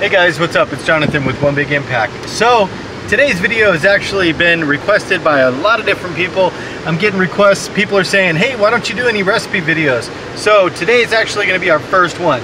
Hey guys, what's up? It's Jonathan with One Big Impact. So, today's video has actually been requested by a lot of different people. I'm getting requests, people are saying, hey, why don't you do any recipe videos? So today is actually gonna be our first one.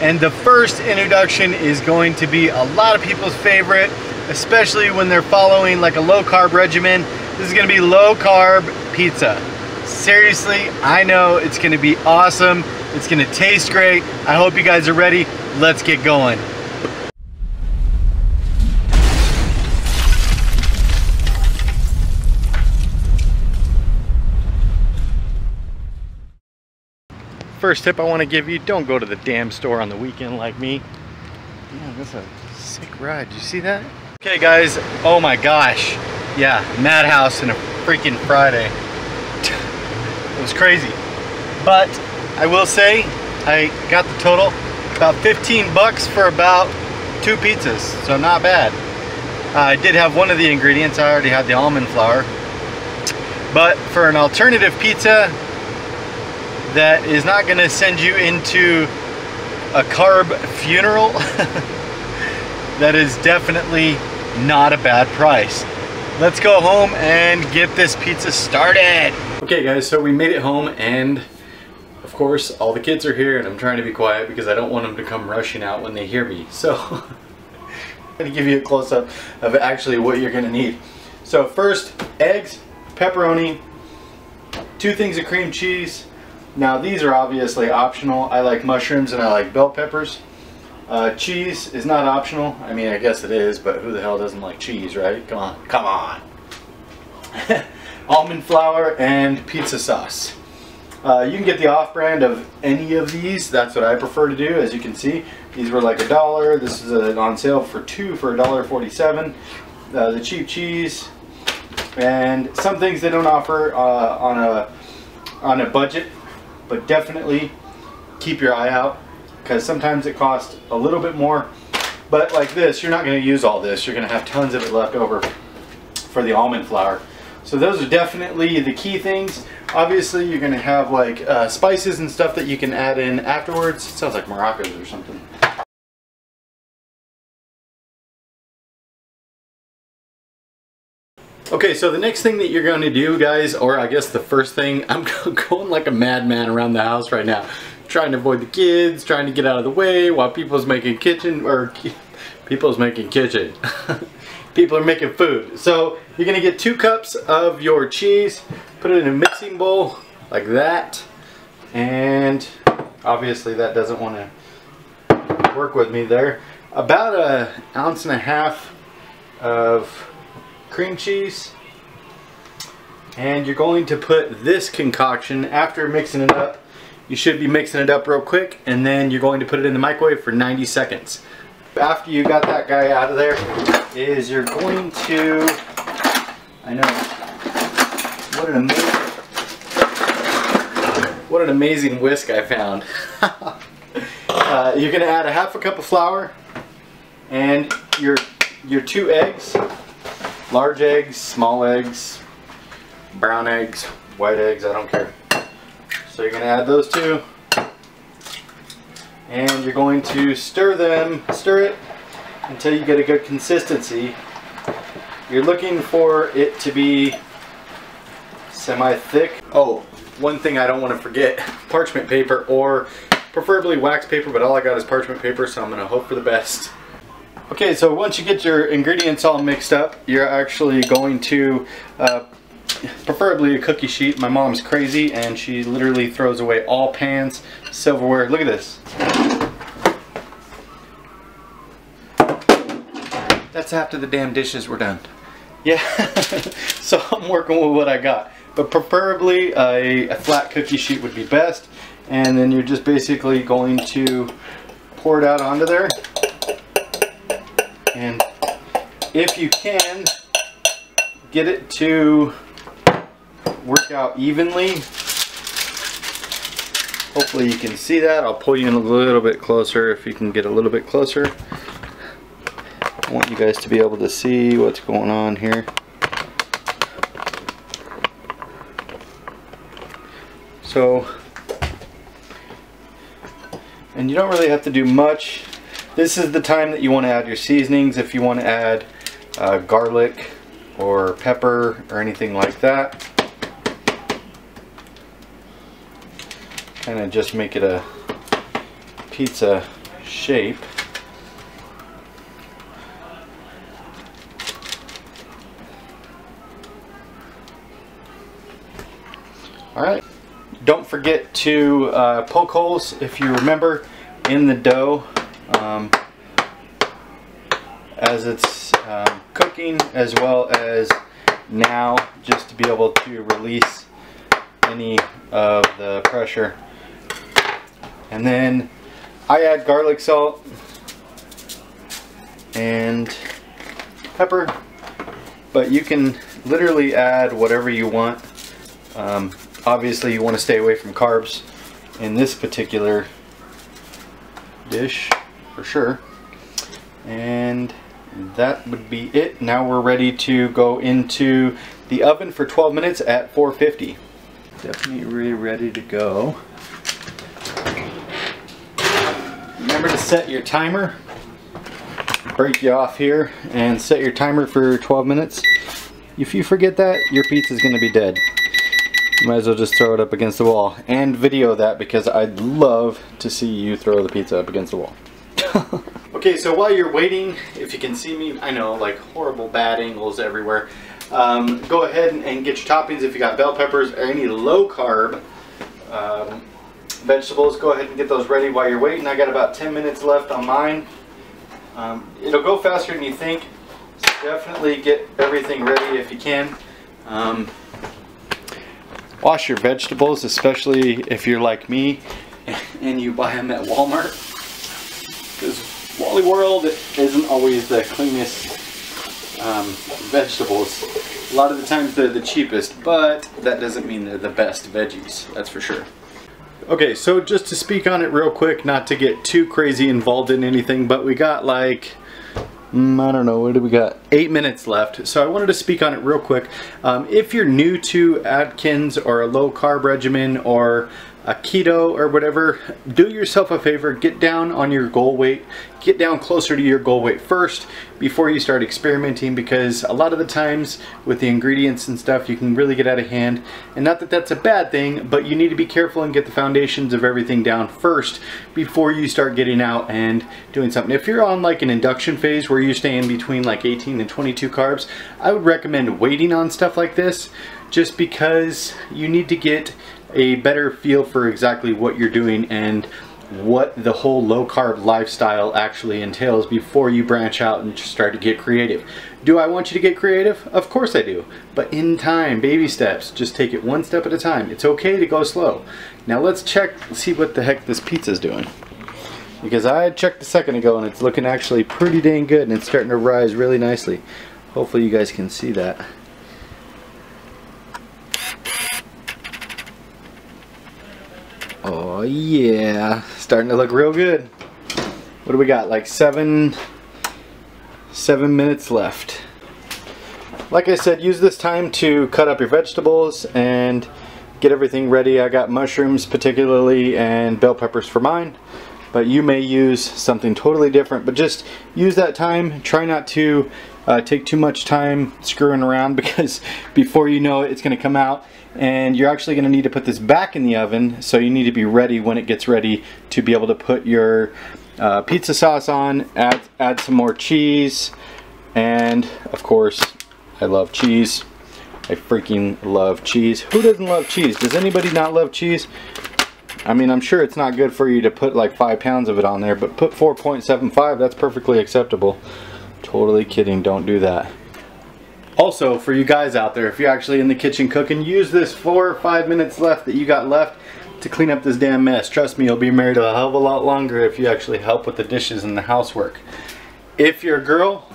And the first introduction is going to be a lot of people's favorite, especially when they're following like a low carb regimen. This is gonna be low carb pizza. Seriously, I know it's gonna be awesome. It's gonna taste great. I hope you guys are ready. Let's get going. First tip I want to give you, don't go to the damn store on the weekend like me. Yeah, that's a sick ride. You see that? Okay guys, oh my gosh. Yeah, madhouse in a freaking Friday. it was crazy. But I will say, I got the total, about 15 bucks for about two pizzas, so not bad. Uh, I did have one of the ingredients, I already had the almond flour. But for an alternative pizza, that is not going to send you into a carb funeral, that is definitely not a bad price. Let's go home and get this pizza started. Okay guys, so we made it home and of course all the kids are here and I'm trying to be quiet because I don't want them to come rushing out when they hear me. So I'm going to give you a close-up of actually what you're going to need. So first, eggs, pepperoni, two things of cream cheese, now these are obviously optional. I like mushrooms and I like bell peppers. Uh, cheese is not optional. I mean, I guess it is, but who the hell doesn't like cheese, right? Come on, come on. Almond flour and pizza sauce. Uh, you can get the off-brand of any of these. That's what I prefer to do. As you can see, these were like a dollar. This is a, on sale for two for a dollar. Uh, the cheap cheese and some things they don't offer uh, on a on a budget but definitely keep your eye out because sometimes it costs a little bit more. But like this you're not going to use all this. You're going to have tons of it left over for the almond flour. So those are definitely the key things. Obviously you're going to have like uh, spices and stuff that you can add in afterwards. It sounds like maracas or something Okay, so the next thing that you're going to do, guys, or I guess the first thing, I'm going like a madman around the house right now. Trying to avoid the kids, trying to get out of the way while people's making kitchen, or people's making kitchen. People are making food. So you're going to get two cups of your cheese, put it in a mixing bowl like that, and obviously that doesn't want to work with me there. About an ounce and a half of cream cheese. And you're going to put this concoction after mixing it up. You should be mixing it up real quick and then you're going to put it in the microwave for 90 seconds. After you got that guy out of there is you're going to I know what an amazing what an amazing whisk I found. Uh, you're gonna add a half a cup of flour and your your two eggs large eggs, small eggs, brown eggs, white eggs, I don't care. So you're going to add those two and you're going to stir them, stir it until you get a good consistency. You're looking for it to be semi-thick. Oh, one thing I don't want to forget, parchment paper or preferably wax paper, but all I got is parchment paper, so I'm going to hope for the best. Okay, so once you get your ingredients all mixed up, you're actually going to, uh, preferably a cookie sheet. My mom's crazy and she literally throws away all pans, silverware. Look at this. That's after the damn dishes were done. Yeah, so I'm working with what I got. But preferably a, a flat cookie sheet would be best. And then you're just basically going to pour it out onto there and if you can get it to work out evenly. Hopefully you can see that. I'll pull you in a little bit closer if you can get a little bit closer. I want you guys to be able to see what's going on here. So and you don't really have to do much This is the time that you want to add your seasonings if you want to add uh, garlic or pepper or anything like that. Kind of just make it a pizza shape. Alright, don't forget to uh, poke holes if you remember in the dough as it's um, cooking as well as now just to be able to release any of the pressure. And then I add garlic salt and pepper. But you can literally add whatever you want. Um, obviously you want to stay away from carbs in this particular dish for sure. And that would be it. Now we're ready to go into the oven for 12 minutes at 450 definitely really ready to go. Remember to set your timer. Break you off here and set your timer for 12 minutes. If you forget that your pizza is going to be dead. Might as well just throw it up against the wall and video that because I'd love to see you throw the pizza up against the wall. okay, so while you're waiting, if you can see me, I know like horrible bad angles everywhere. Um, go ahead and, and, get your toppings if you got bell peppers or any low carb um, vegetables. Go ahead and get those ready while you're waiting. I got about 10 minutes left on mine. Um, it'll go faster than you think. So definitely get everything ready if you can. Um, wash your vegetables, especially if you're like me and you buy them at Walmart. Because Wally World isn't always the cleanest um, vegetables. A lot of the times they're the cheapest, but that doesn't mean they're the best veggies, that's for sure. Okay, so just to speak on it real quick, not to get too crazy involved in anything, but we got like Mm, I don't know, what do we got? Eight minutes left. So I wanted to speak on it real quick. Um, if you're new to Atkins or a low carb regimen or a keto or whatever, do yourself a favor, get down on your goal weight, get down closer to your goal weight first before you start experimenting because a lot of the times with the ingredients and stuff you can really get out of hand and not that that's a bad thing but you need to be careful and get the foundations of everything down first before you start getting out and doing something. If you're on like an induction phase where you're staying between like 18 and 22 carbs, I would recommend waiting on stuff like this just because you need to get a better feel for exactly what you're doing and what the whole low carb lifestyle actually entails before you branch out and start to get creative. Do I want you to get creative? Of course I do. But in time, baby steps. Just take it one step at a time. It's okay to go slow. Now let's check, see what the heck this pizza's doing. Because I checked a second ago and it's looking actually pretty dang good and it's starting to rise really nicely. Hopefully you guys can see that. Oh yeah, starting to look real good. What do we got? Like seven, seven minutes left. Like I said, use this time to cut up your vegetables and get everything ready. I got mushrooms particularly and bell peppers for mine but you may use something totally different but just use that time try not to uh, take too much time screwing around because before you know it it's going to come out. And you're actually going to need to put this back in the oven so you need to be ready when it gets ready to be able to put your uh, pizza sauce on add, add some more cheese and of course I love cheese. I freaking love cheese. Who doesn't love cheese? Does anybody not love cheese? I mean I'm sure it's not good for you to put like five pounds of it on there but put 4.75 that's perfectly acceptable totally kidding don't do that also, for you guys out there, if you're actually in the kitchen cooking, use this four or five minutes left that you got left to clean up this damn mess. Trust me, you'll be married a hell of a lot longer if you actually help with the dishes and the housework. If you're a girl,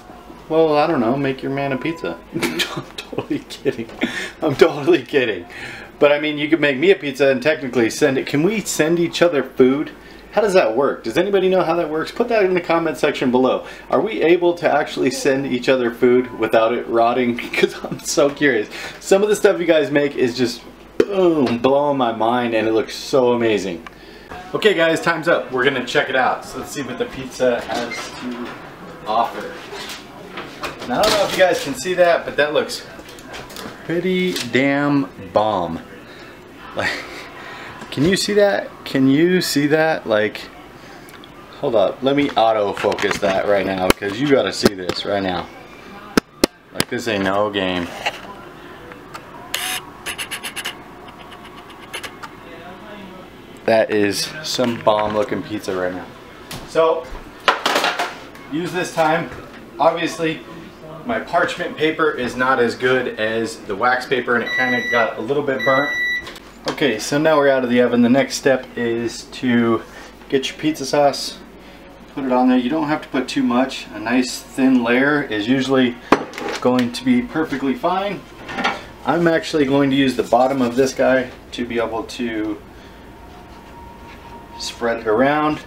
well, I don't know, make your man a pizza. I'm totally kidding. I'm totally kidding. But I mean, you could make me a pizza and technically send it. Can we send each other food? How does that work? Does anybody know how that works? Put that in the comment section below. Are we able to actually send each other food without it rotting? Because I'm so curious. Some of the stuff you guys make is just boom, blowing my mind and it looks so amazing. Okay guys, time's up. We're gonna check it out. So let's see what the pizza has to offer. And I don't know if you guys can see that, but that looks pretty damn bomb. Like, can you see that? Can you see that? Like, hold up. Let me auto focus that right now because you gotta see this right now. Like this ain't no game. That is some bomb looking pizza right now. So, use this time. Obviously, my parchment paper is not as good as the wax paper and it kind of got a little bit burnt. Okay, so now we're out of the oven. The next step is to get your pizza sauce, put it on there. You don't have to put too much. A nice thin layer is usually going to be perfectly fine. I'm actually going to use the bottom of this guy to be able to spread it around.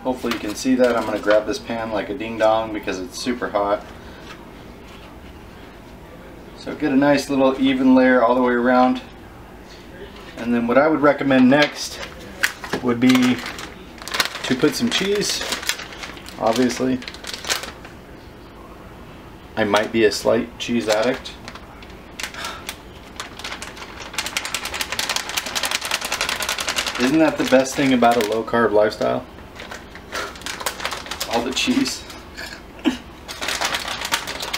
Hopefully you can see that. I'm going to grab this pan like a ding dong because it's super hot. So get a nice little even layer all the way around. And then what I would recommend next would be to put some cheese, obviously. I might be a slight cheese addict. Isn't that the best thing about a low carb lifestyle? All the cheese.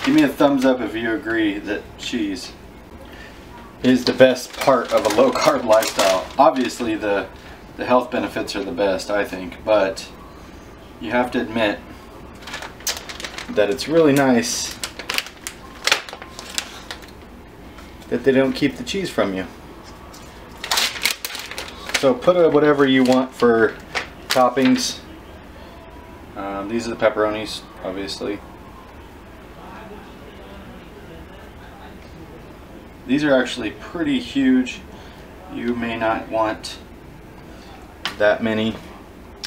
Give me a thumbs up if you agree that cheese is the best part of a low carb lifestyle. Obviously the, the health benefits are the best, I think, but you have to admit that it's really nice that they don't keep the cheese from you. So put whatever you want for toppings. Um, these are the pepperonis, obviously. These are actually pretty huge. You may not want that many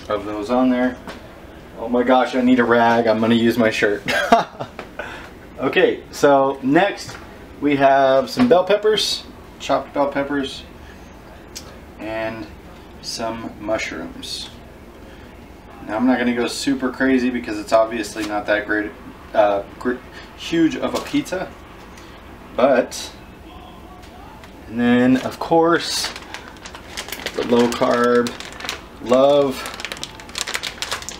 of those on there. Oh my gosh, I need a rag. I'm going to use my shirt. okay, so next we have some bell peppers, chopped bell peppers, and some mushrooms. Now I'm not going to go super crazy because it's obviously not that great, uh, great, huge of a pizza, but, and then of course, the low carb love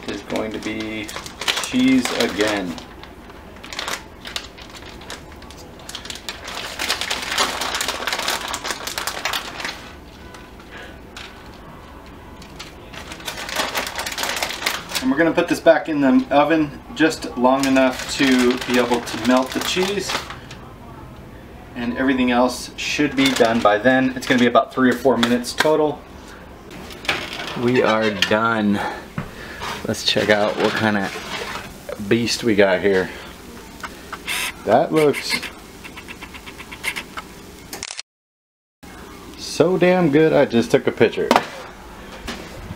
is going to be cheese again. And we're going to put this back in the oven just long enough to be able to melt the cheese. And everything else should be done by then. It's to be about three or four minutes total. We are done. Let's check out what kind of beast we got here. That looks so damn good I just took a picture.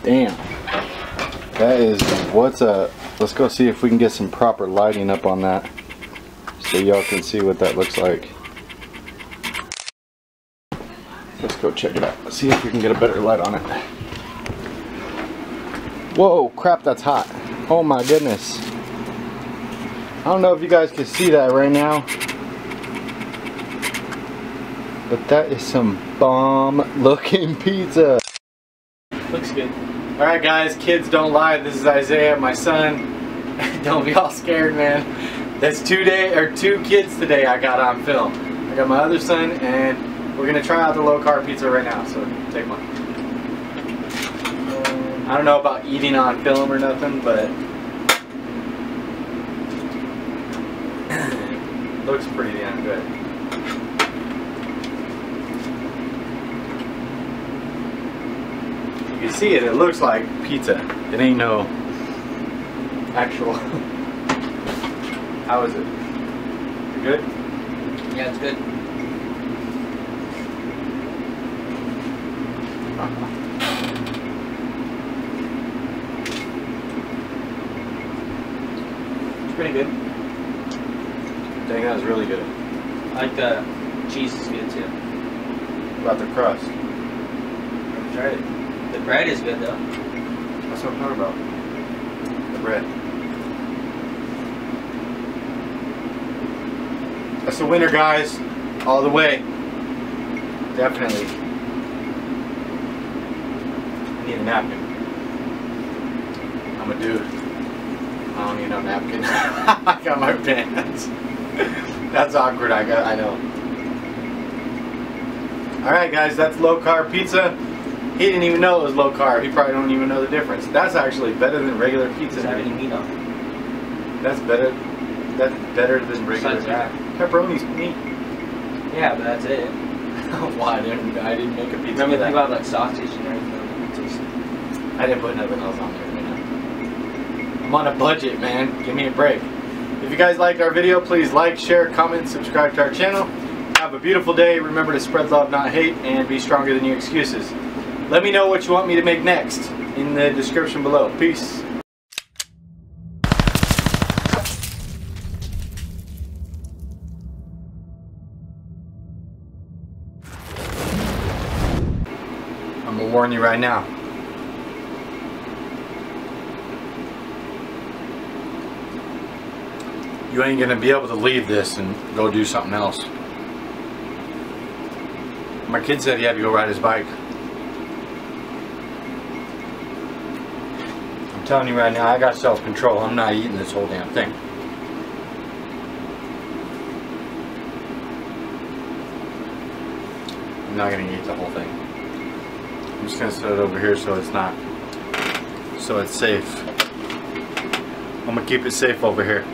Damn. That is what's up. Let's go see if we can get some proper lighting up on that so y'all can see what that looks like. Let's go check it out. Let's see if we can get a better light on it. Whoa, crap, that's hot. Oh my goodness. I don't know if you guys can see that right now. But that is some bomb looking pizza. Looks good. Alright guys, kids don't lie. This is Isaiah, my son. don't be all scared, man. That's two day or two kids today I got on film. I got my other son and we're gonna try out the low carb pizza right now, so take one. I don't know about eating on film or nothing, but looks pretty damn good. You can see it, it looks like pizza. It ain't no actual. How is it? You good? Yeah, it's good. It's pretty good. Dang, that was really good. I like the cheese is good too. About the crust. Never tried it. The bread is good though. That's what I'm talking about. The bread. That's the winner, guys. All the way. Definitely. I need a napkin. I'm a dude. I don't need no napkin. I got my pants. That's awkward. I got. I know. All right, guys. That's low carb pizza. He didn't even know it was low carb. He probably don't even know the difference. That's actually better than regular pizza. Does it have any meat on it? That's better. That's better than regular. Besides that. Pepperoni's meat. Yeah, but that's it. Why? I didn't, I didn't make a pizza. Remember with they that. have like sausage and everything on the pizzas. I didn't put nothing else on there. On a budget, man. Give me a break. If you guys liked our video, please like, share, comment, subscribe to our channel. Have a beautiful day. Remember to spread love, not hate, and be stronger than your excuses. Let me know what you want me to make next in the description below. Peace. I'm gonna warn you right now. You ain't gonna be able to leave this and go do something else. My kid said he had to go ride his bike. I'm telling you right now, I got self-control. I'm not eating this whole damn thing. I'm not gonna eat the whole thing. I'm just gonna set it over here so it's not, so it's safe. I'm gonna keep it safe over here.